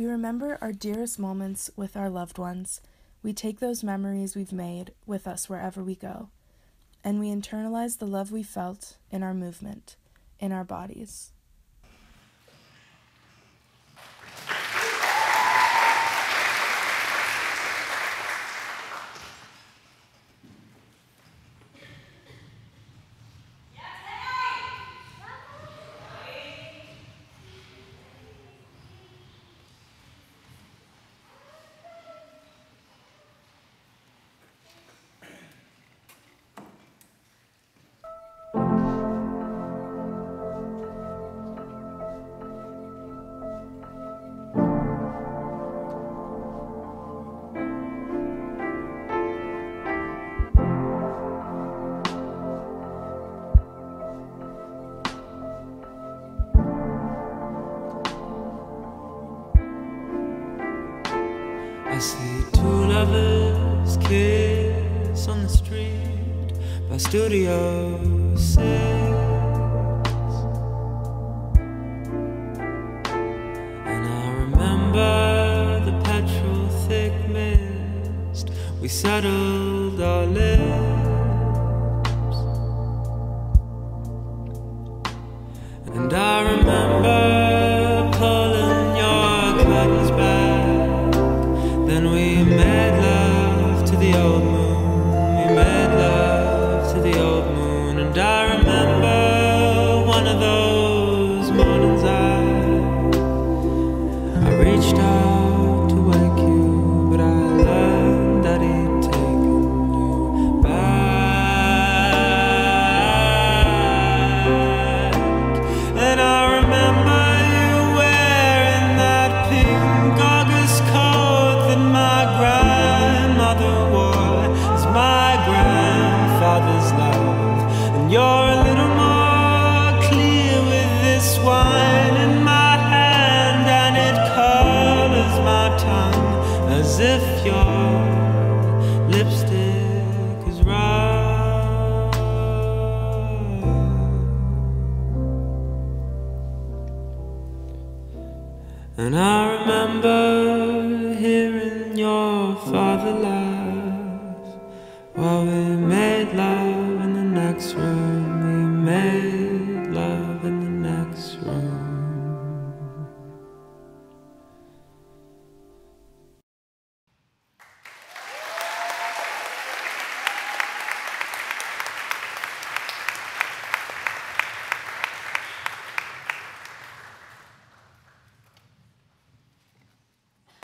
We remember our dearest moments with our loved ones. We take those memories we've made with us wherever we go. And we internalize the love we felt in our movement, in our bodies. See two lovers kiss on the street by Studio Six. And I remember the petrol thick mist. We settled our lips. Grandmother wore as my grandfather's love. And you're a little more clear with this wine in my hand, and it colors my tongue as if your lipstick is rough. And I remember while we made love in the next room